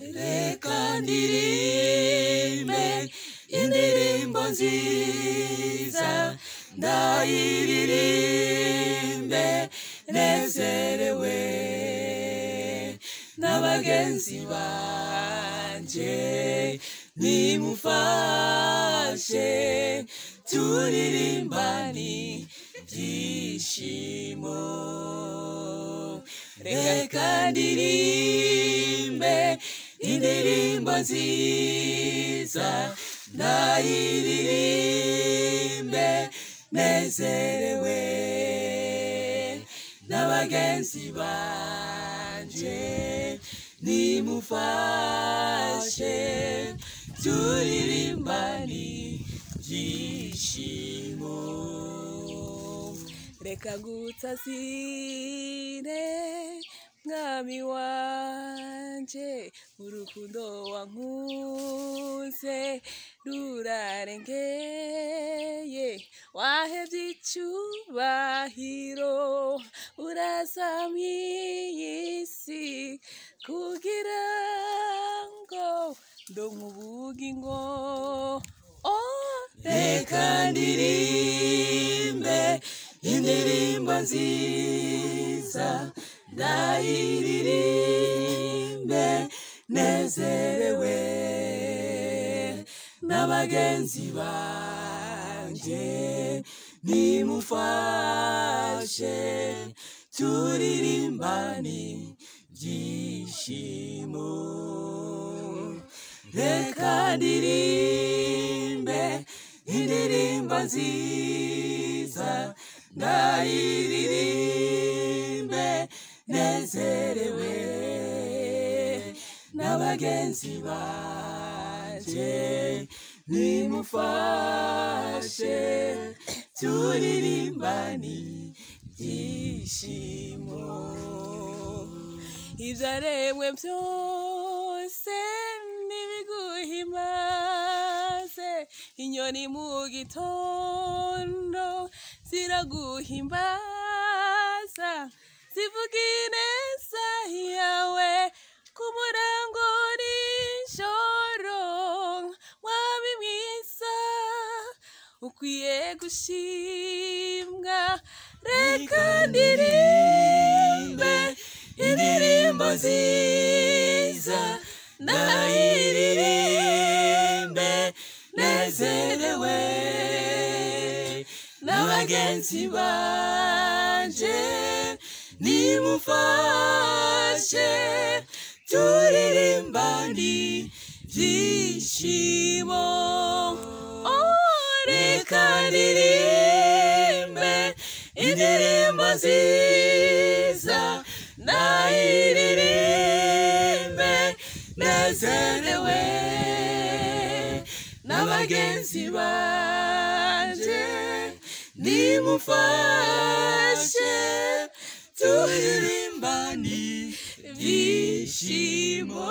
reka ndirimbe indirimbo nziza ndayiririmbe nezerewe n'abagenzi banje nimufashe turirimbani ibyishimo. Reka ndirimbe indirimbo nziza ndayiririmbe nezerewe n'abagenzi banje nimufashe turirimbani ibyishimo. Reka gutsasire mwami wanje urukundo wankunze rurarengeye wahevye icubahiro uraza mw'iyisi kugira ngo ndonke ubugingo oh, reka ndirimbe indirimbo nziza ndayiririmbe nezerewe na bagenzi banjye nimufashe turirimbane byishimo reka ndirimbe indirimbo nziza ndayirimbe nezerewe n'abagenzi banje nimufashe turirimbani ibyishimo ivyaremwe vyose nibiguhimbaze inyoni mu gitondo ziraguhimbaza zivuga ineza yawe ukwiye gushimwa. Reka ndirimbe indirimbo nziza. Ndayiririmbe nezerewe n'abagenzi banje. Nimufashe turirimbani ibyishimo. oh, reka ndirimbe indirimbo nziza ndayiririmbe nezerewe n'abagenzi banje. Nimufashe turirimbani ibyishimo